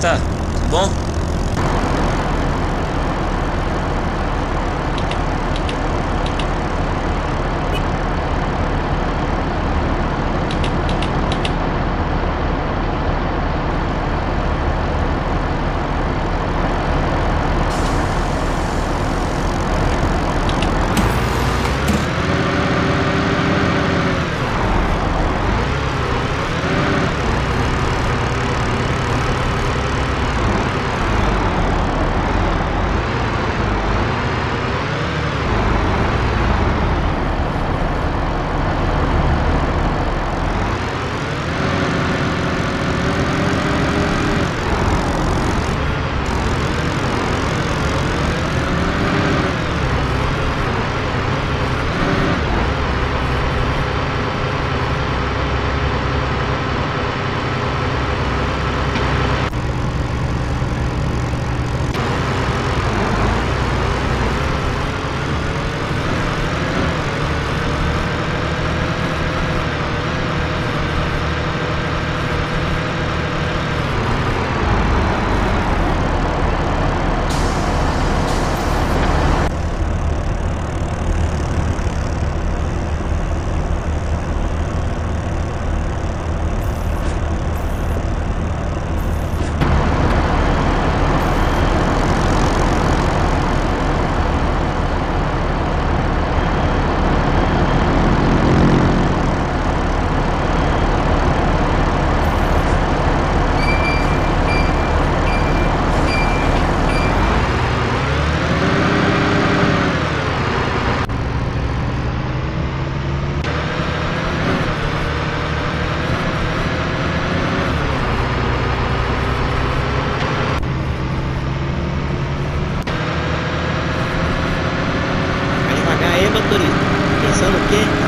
está? Tudo bom? Yeah.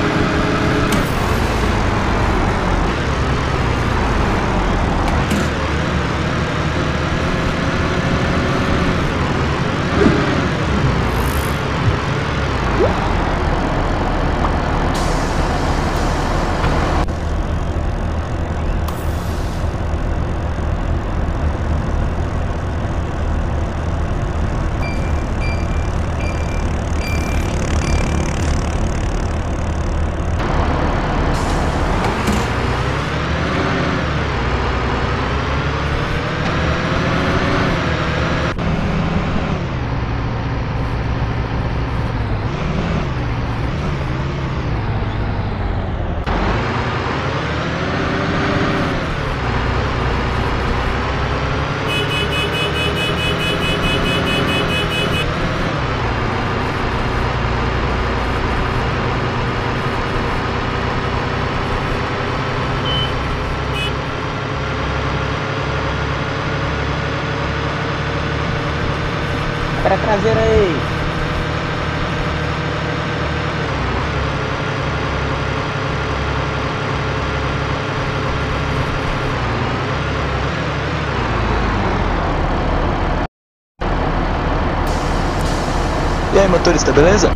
E aí, motorista, beleza?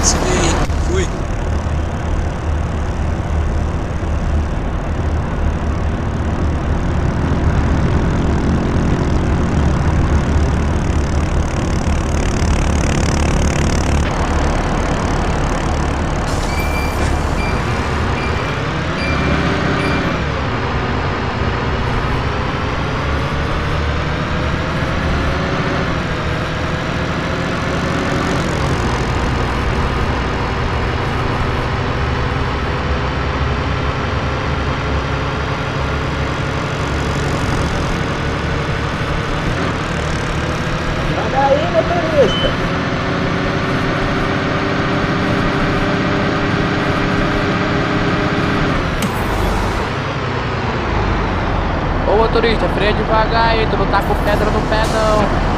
Gente se vê aí. Fui. Motorista, freia devagar aí, tu não tá com pedra no pé não.